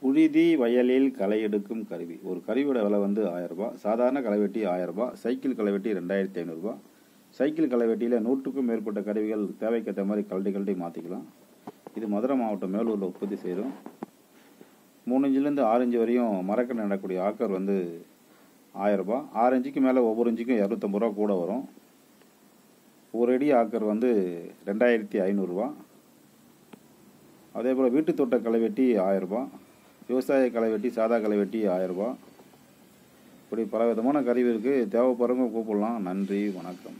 புழுதி வயலில் களை எடுக்கும் கருவி. ஒரு கருவியோட விலை வந்து ஆயிரம் சாதாரண களைவெட்டி ஆயிரம் சைக்கிள் களைவெட்டி ரெண்டாயிரத்தி ஐநூறுரூபா சைக்கிள் களைவெட்டியில் நூற்றுக்கும் மேற்பட்ட கருவிகள் தேவைக்கேற்ற மாதிரி கழட்டி கழட்டி மாற்றிக்கலாம் இது மதுரை மாவட்டம் மேலூரில் உற்பத்தி செய்கிறோம் மூணு இன்ச்சிலேருந்து ஆறு இன்ச்சு வரையும் மரக்கடை நடக்கூடிய ஆக்கர் வந்து ஆயிரம் ஆரஞ்சுக்கு ஆறு இன்ச்சுக்கு மேலே ஒவ்வொரு இன்ச்சுக்கும் இரநூத்தம்பது ரூபா கூட வரும். ஒரு அடி ஆக்கர் வந்து ரெண்டாயிரத்தி ஐநூறுரூவா அதே போல் வீட்டு தோட்ட களைவெட்டி ஆயிரரூபா விவசாய களை வெட்டி சாதா களை வெட்டி ஆயிரரூபா இப்படி பல விதமான கருவி இருக்குது தேவைப்படுறவங்க கூப்பிடலாம். நன்றி வணக்கம்.